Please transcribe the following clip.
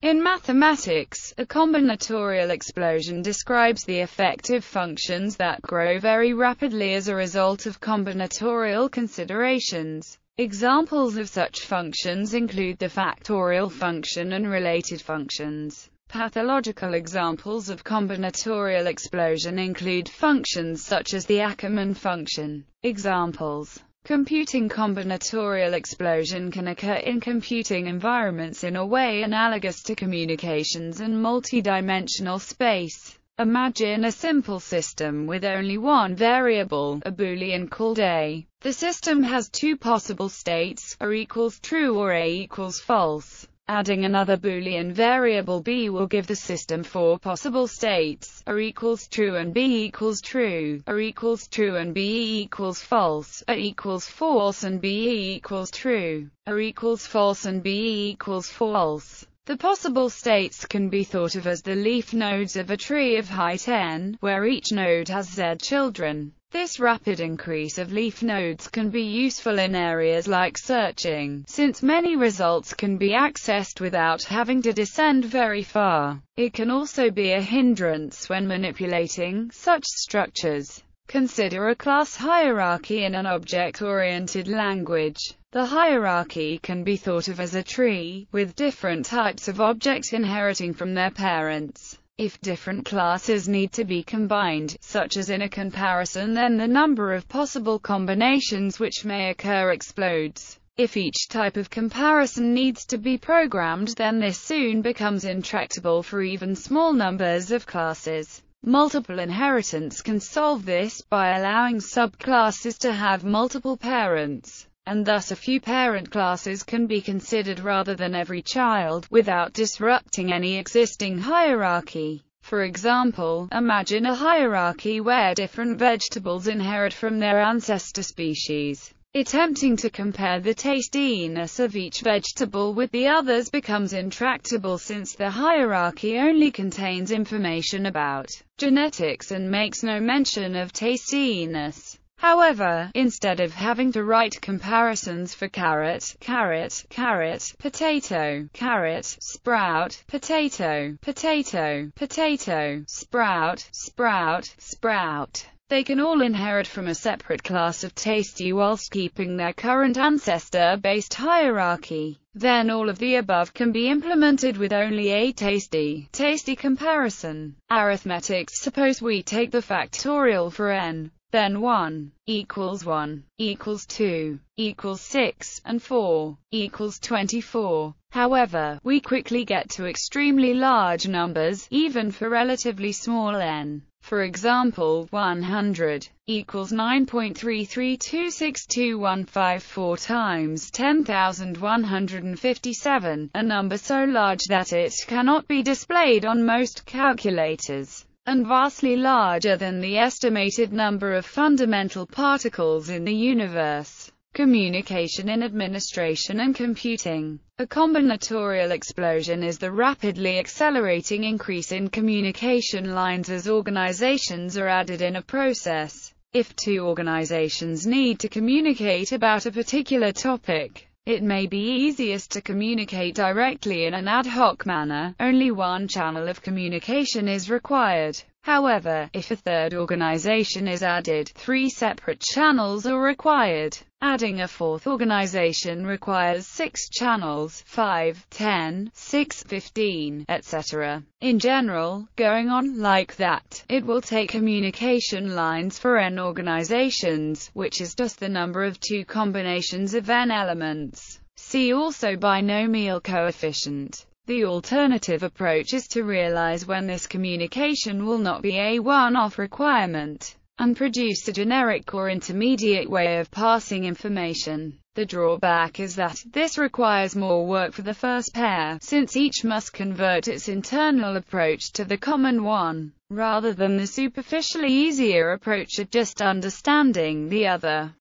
In mathematics, a combinatorial explosion describes the effective functions that grow very rapidly as a result of combinatorial considerations. Examples of such functions include the factorial function and related functions. Pathological examples of combinatorial explosion include functions such as the Ackermann function. Examples Computing combinatorial explosion can occur in computing environments in a way analogous to communications and multidimensional space. Imagine a simple system with only one variable, a boolean called a. The system has two possible states, a equals true or a equals false. Adding another Boolean variable b will give the system four possible states, a equals true and b equals true, a equals true and b equals false, a equals false and b equals true, a equals false and b equals false. The possible states can be thought of as the leaf nodes of a tree of height n, where each node has z children. This rapid increase of leaf nodes can be useful in areas like searching, since many results can be accessed without having to descend very far. It can also be a hindrance when manipulating such structures. Consider a class hierarchy in an object-oriented language. The hierarchy can be thought of as a tree, with different types of objects inheriting from their parents. If different classes need to be combined, such as in a comparison then the number of possible combinations which may occur explodes. If each type of comparison needs to be programmed then this soon becomes intractable for even small numbers of classes. Multiple inheritance can solve this by allowing subclasses to have multiple parents and thus a few parent classes can be considered rather than every child, without disrupting any existing hierarchy. For example, imagine a hierarchy where different vegetables inherit from their ancestor species. Attempting to compare the tastiness of each vegetable with the others becomes intractable since the hierarchy only contains information about genetics and makes no mention of tastiness. However, instead of having to write comparisons for carrot, carrot, carrot, potato, carrot, sprout, potato, potato, potato, sprout, sprout, sprout, they can all inherit from a separate class of tasty whilst keeping their current ancestor-based hierarchy. Then all of the above can be implemented with only a tasty, tasty comparison. Arithmetics Suppose we take the factorial for n then 1 equals 1 equals 2 equals 6 and 4 equals 24. However, we quickly get to extremely large numbers, even for relatively small n. For example, 100 equals 9.332625154 times 10,157, a number so large that it cannot be displayed on most calculators and vastly larger than the estimated number of fundamental particles in the universe. Communication in administration and computing. A combinatorial explosion is the rapidly accelerating increase in communication lines as organizations are added in a process. If two organizations need to communicate about a particular topic, it may be easiest to communicate directly in an ad hoc manner, only one channel of communication is required. However, if a third organization is added, three separate channels are required. Adding a fourth organization requires 6 channels, 5, 10, 6, 15, etc. In general, going on like that, it will take communication lines for n organizations, which is just the number of two combinations of n elements. See also binomial coefficient. The alternative approach is to realize when this communication will not be a one-off requirement, and produce a generic or intermediate way of passing information. The drawback is that, this requires more work for the first pair, since each must convert its internal approach to the common one, rather than the superficially easier approach of just understanding the other.